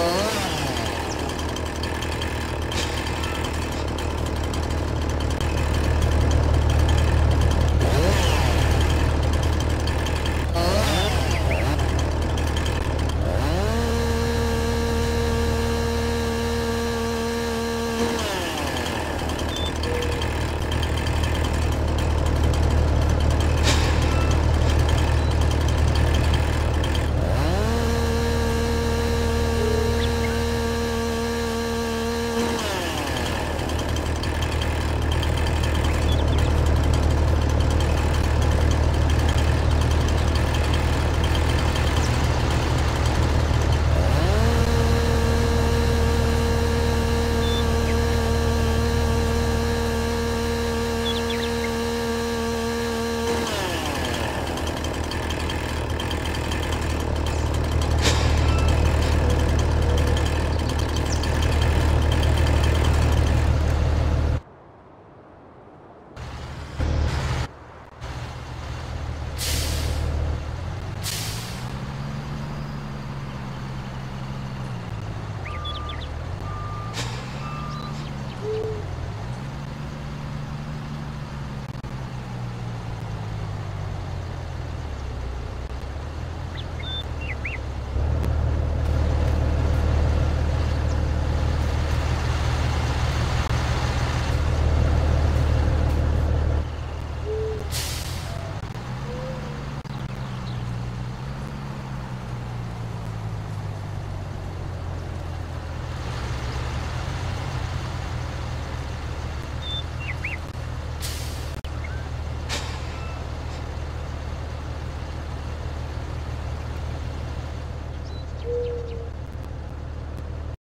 Oh.